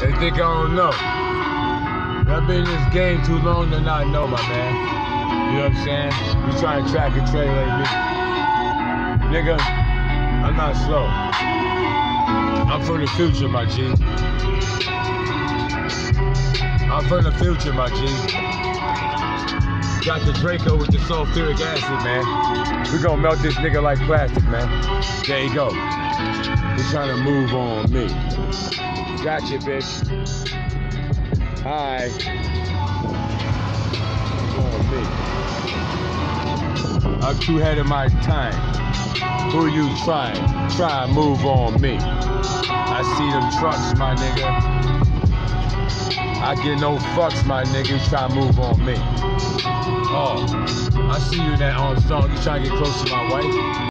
They think I don't know. I've been in this game too long to not know, my man. You know what I'm saying? You trying to track and trail like me. Nigga, I'm not slow. I'm from the future, my G. I'm from the future, my G. Got the Draco with the sulfuric acid, man. We gonna melt this nigga like plastic, man. There you go. He's trying to move on me. Gotcha, bitch. Hi. On me. I'm too ahead of my time. Who you trying? Try move on me. I see them trucks, my nigga. I get no fucks, my nigga. You try move on me. Oh, I see you in that on song. You trying to get close to my wife?